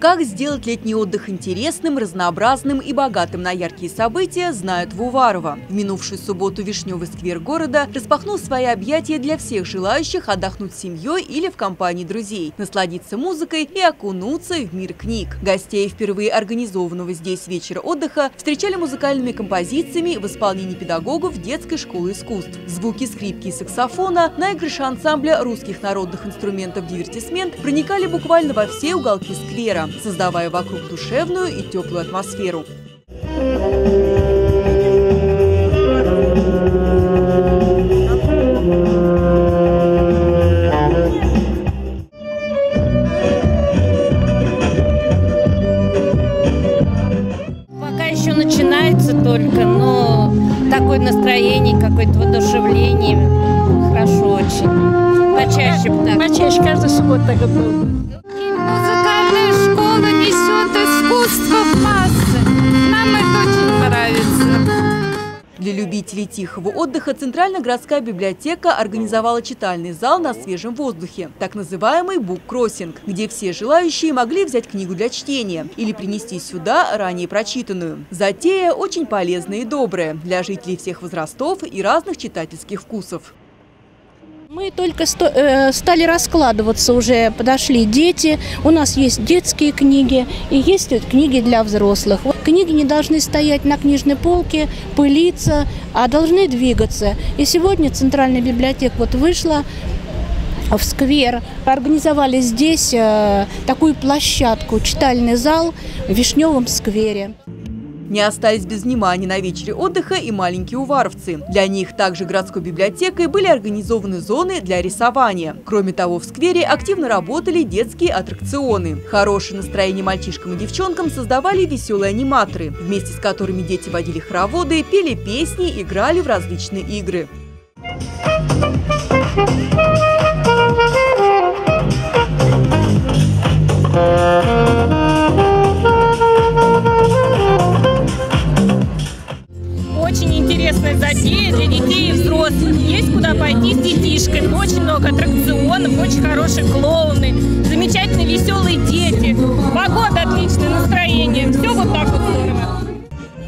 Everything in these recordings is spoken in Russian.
Как сделать летний отдых интересным, разнообразным и богатым на яркие события, знают в Уварово. В минувшую субботу Вишневый сквер города распахнул свои объятия для всех желающих отдохнуть с семьей или в компании друзей, насладиться музыкой и окунуться в мир книг. Гостей впервые организованного здесь вечера отдыха встречали музыкальными композициями в исполнении педагогов детской школы искусств. Звуки скрипки и саксофона, наигрыши ансамбля русских народных инструментов «Дивертисмент» проникали буквально во все уголки сквера создавая вокруг душевную и теплую атмосферу. Пока еще начинается только, но такое настроение, какое-то воодушевление. Хорошо очень. Почаще бы так. Почаще каждую субботу так и было. Для любителей тихого отдыха Центральная городская библиотека организовала читальный зал на свежем воздухе, так называемый бук-кроссинг, где все желающие могли взять книгу для чтения или принести сюда ранее прочитанную. Затея очень полезная и добрая для жителей всех возрастов и разных читательских вкусов. Мы только сто- э, стали раскладываться уже, подошли дети. У нас есть детские книги и есть книги для взрослых. Книги не должны стоять на книжной полке, пылиться, а должны двигаться. И сегодня Центральная библиотека вот вышла в сквер. Организовали здесь э, такую площадку, читальный зал в Вишневом сквере. Не остались без внимания на вечере отдыха и маленькие уваровцы. Для них также городской библиотекой были организованы зоны для рисования. Кроме того, в сквере активно работали детские аттракционы. Хорошее настроение мальчишкам и девчонкам создавали веселые аниматоры, вместе с которыми дети водили хороводы, пели песни, играли в различные игры. Очень затея для детей и взрослых. Есть куда пойти с детишками. Очень много аттракционов, очень хорошие клоуны, замечательные веселые дети. Погода отличная, настроение. Все вот так вот здорово.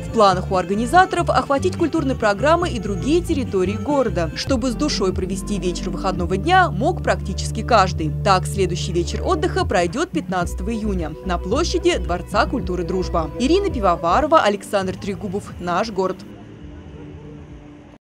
В планах у организаторов охватить культурные программы и другие территории города, чтобы с душой провести вечер выходного дня мог практически каждый. Так, следующий вечер отдыха пройдет 15 июня на площади Дворца культуры «Дружба». Ирина Пивоварова, Александр Трегубов. Наш город.